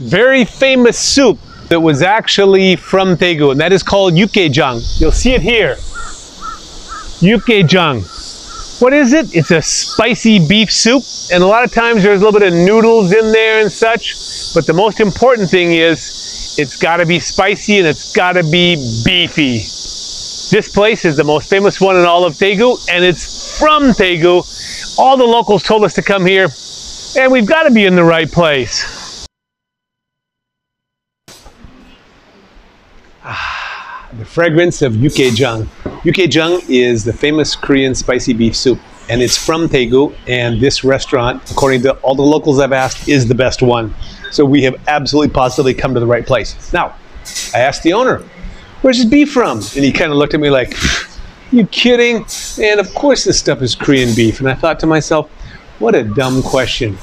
very famous soup that was actually from Daegu, and that is called yukgaejang. You'll see it here. Yukgaejang. What is it? It's a spicy beef soup, and a lot of times there's a little bit of noodles in there and such, but the most important thing is it's gotta be spicy and it's gotta be beefy. This place is the most famous one in all of Daegu, and it's from Daegu. All the locals told us to come here, and we've got to be in the right place. Fragrance of yukgaejang. Yukgaejang is the famous Korean spicy beef soup, and it's from Daegu. And this restaurant, according to all the locals I've asked, is the best one. So we have absolutely positively come to the right place. Now, I asked the owner, "Where's this beef from?" And he kind of looked at me like, "You kidding?" And of course, this stuff is Korean beef. And I thought to myself, "What a dumb question."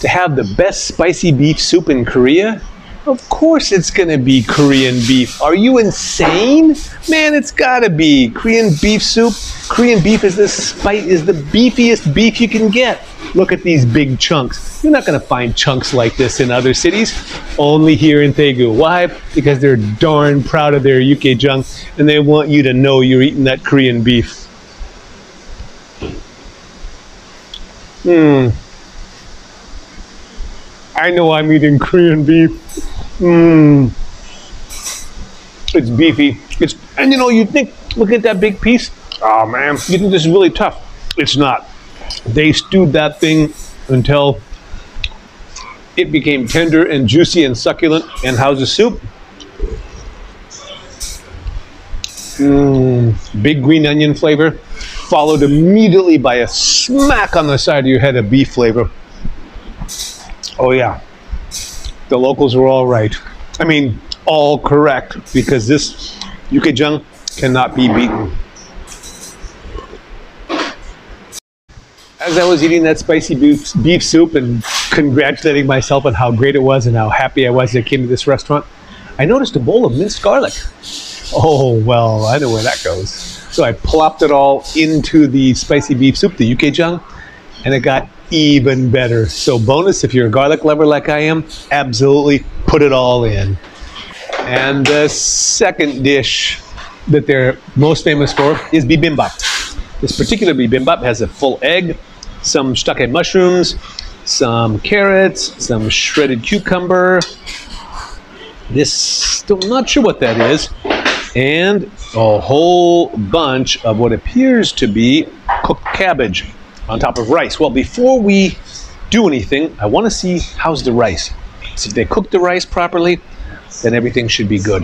To have the best spicy beef soup in Korea of course it's gonna be Korean beef. Are you insane? Man, it's gotta be. Korean beef soup. Korean beef is the spice is the beefiest beef you can get. Look at these big chunks. You're not gonna find chunks like this in other cities. Only here in Daegu. Why? Because they're darn proud of their yukgaejang and they want you to know you're eating that Korean beef. Hmm. I know I'm eating Korean beef. Mmm. It's beefy. It's and you know you think look at that big piece. Oh man, you think this is really tough? It's not. They stewed that thing until it became tender and juicy and succulent. And how's the soup? Mmm, big green onion flavor, followed immediately by a smack on the side of your head of beef flavor. Oh yeah, the locals were all right. I mean, all correct because this yukgaejang cannot be beaten. As I was eating that spicy beef, beef soup and congratulating myself on how great it was and how happy I was that I came to this restaurant, I noticed a bowl of minced garlic. Oh, well, I know where that goes. So I plopped it all into the spicy beef soup, the yukgaejang, and it got even better. So bonus, if you're a garlic lover like I am, absolutely put it all in. And the second dish that they're most famous for is bibimbap. This particular bibimbap has a full egg, some shiitake mushrooms, some carrots, some shredded cucumber. This, still not sure what that is, and a whole bunch of what appears to be cooked cabbage on top of rice. Well, before we do anything, I want to see how's the rice. So if they cook the rice properly, then everything should be good.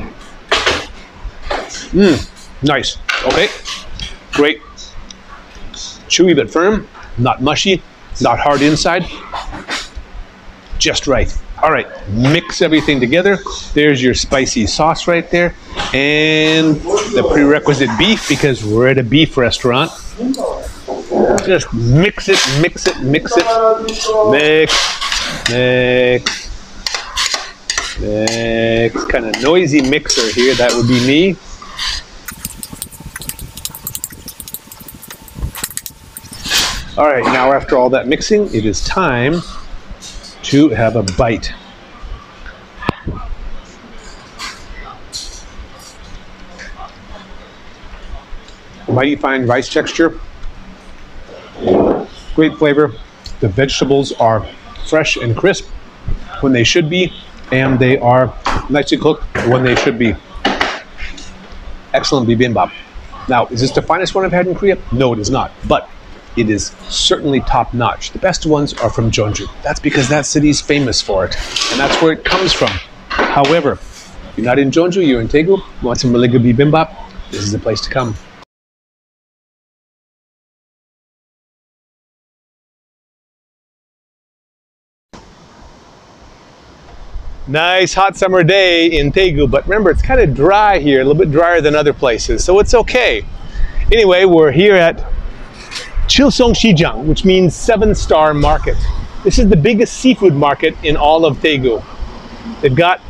Mmm, nice. Okay, great. Chewy but firm, not mushy, not hard inside, just right. All right, mix everything together. There's your spicy sauce right there. And the prerequisite beef, because we're at a beef restaurant. Just mix it, mix it, mix it. Mix, mix, mix. Kind of noisy mixer here. That would be me. All right, now after all that mixing, it is time to have a bite. Mighty fine rice texture. Great flavor. The vegetables are fresh and crisp when they should be, and they are nicely cooked when they should be. Excellent bibimbap. Now, is this the finest one I've had in Korea? No, it is not. But it is certainly top notch. The best ones are from Jeonju. That's because that city is famous for it, and that's where it comes from. However, if you're not in Jeonju, you're in Daegu, you want some really good bibimbap, this is the place to come. Nice hot summer day in Daegu, but remember it's kind of dry here, a little bit drier than other places, so it's okay. Anyway, we're here at Chilsong Shijang, which means seven star market. This is the biggest seafood market in all of Daegu. They've got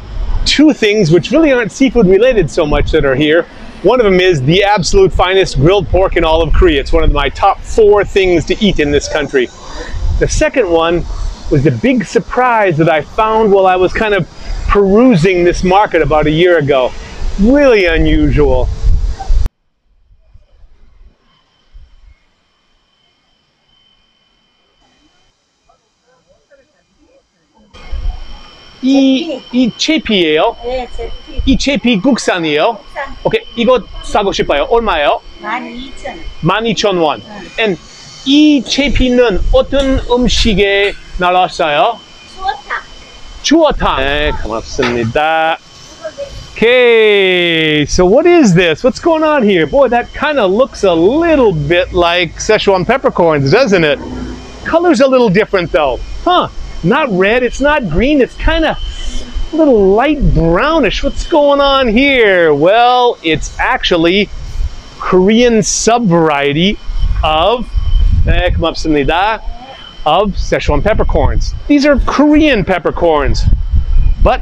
two things which really aren't seafood related so much that are here. One of them is the absolute finest grilled pork in all of Korea. It's one of my top four things to eat in this country. The second one was the big surprise that I found while I was kind of perusing this market about a year ago. Really unusual. 이, 이 채피예요? 네, 제피 이 채피 국산이에요? 국산 오케이, 이거 사고 싶어요. 얼마예요? 12,000원. 12,000원. And 이 채피는 어떤 음식에 나왔어요? 추어탕. 추어탕. 네, 고맙습니다. Okay, so what is this? What's going on here? Boy, that kind of looks a little bit like Szechuan peppercorns, doesn't it? Color's a little different though. Huh, not red, it's not green, it's kind of a little light brownish. What's going on here? Well, it's actually Korean subvariety of eh, 고맙습니다, of Szechuan peppercorns. These are Korean peppercorns, but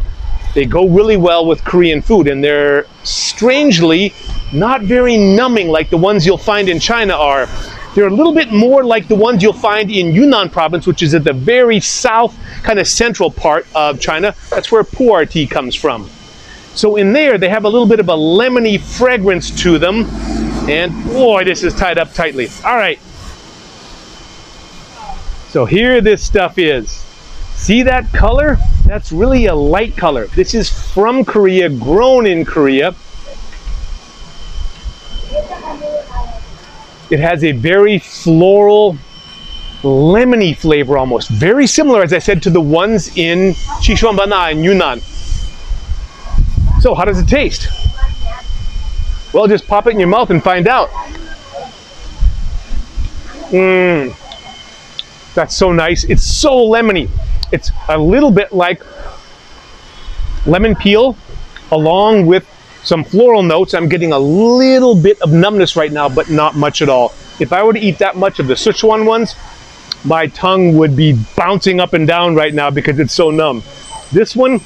they go really well with Korean food, and they're strangely not very numbing like the ones you'll find in China are. They're a little bit more like the ones you'll find in Yunnan province, which is at the very south, kind of central part of China. That's where pu'er tea comes from. So in there, they have a little bit of a lemony fragrance to them. And boy, this is tied up tightly. All right. so here this stuff is. See that color? That's really a light color. This is from Korea, grown in Korea. It has a very floral, lemony flavor almost. Very similar, as I said, to the ones in Xishuangbanna in Yunnan. So, how does it taste? Well, just pop it in your mouth and find out. Mmm. That's so nice. It's so lemony. It's a little bit like lemon peel along with some floral notes. I'm getting a little bit of numbness right now, but not much at all. If I were to eat that much of the Sichuan ones, my tongue would be bouncing up and down right now because it's so numb. This one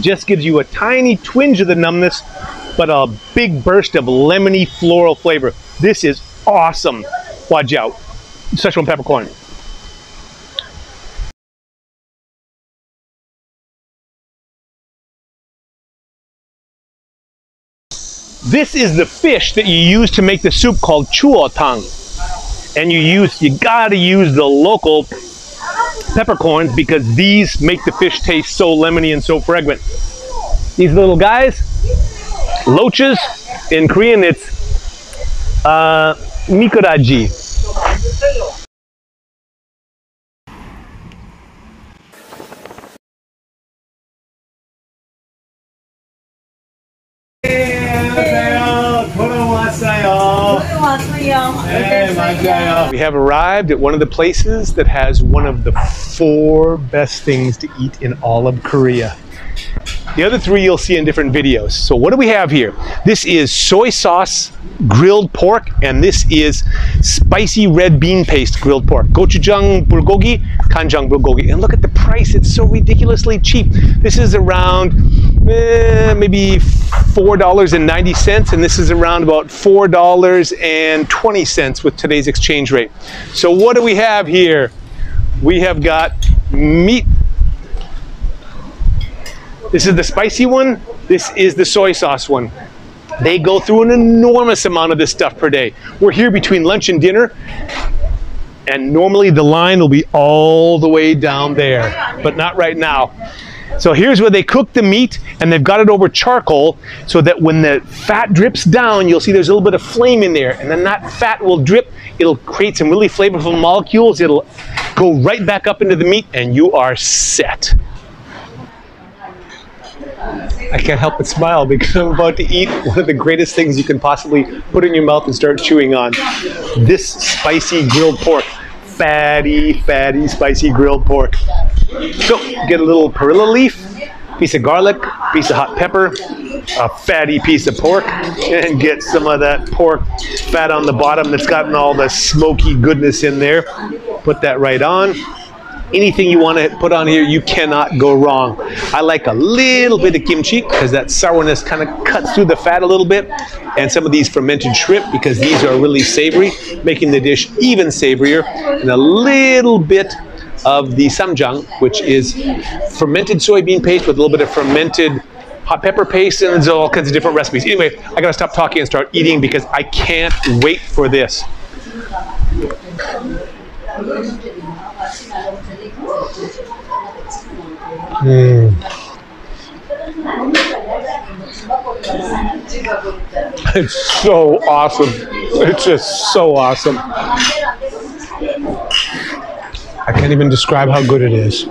just gives you a tiny twinge of the numbness, but a big burst of lemony floral flavor. This is awesome. Watch out. Sichuan peppercorn. This is the fish that you use to make the soup called chuo tang. And you use you gotta use the local peppercorns because these make the fish taste so lemony and so fragrant. These little guys, loaches, in Korean it's uh, mikuraji. We have arrived at one of the places that has one of the four best things to eat in all of Korea. The other three you'll see in different videos. So what do we have here? This is soy sauce grilled pork, and this is spicy red bean paste grilled pork. Gochujang bulgogi, kanjang bulgogi. And look at the price, it's so ridiculously cheap. This is around eh, maybe $4.90, and this is around about $4.20 with today's exchange rate. So what do we have here? We have got meat this is the spicy one. This is the soy sauce one. They go through an enormous amount of this stuff per day. We're here between lunch and dinner, and normally the line will be all the way down there, but not right now. So here's where they cook the meat, and they've got it over charcoal so that when the fat drips down, you'll see there's a little bit of flame in there, and then that fat will drip. It'll create some really flavorful molecules. It'll go right back up into the meat, and you are set. I can't help but smile because I'm about to eat one of the greatest things you can possibly put in your mouth and start chewing on. This spicy grilled pork. Fatty, fatty, spicy grilled pork. So, get a little perilla leaf, piece of garlic, piece of hot pepper, a fatty piece of pork, and get some of that pork fat on the bottom that's gotten all the smoky goodness in there. Put that right on anything you want to put on here, you cannot go wrong. I like a little bit of kimchi because that sourness kind of cuts through the fat a little bit. And some of these fermented shrimp because these are really savory, making the dish even savorier. And a little bit of the ssamjang, which is fermented soybean paste with a little bit of fermented hot pepper paste and all kinds of different recipes. Anyway, I gotta stop talking and start eating because I can't wait for this. Hmm. It's so awesome. It's just so awesome. I can't even describe how good it is.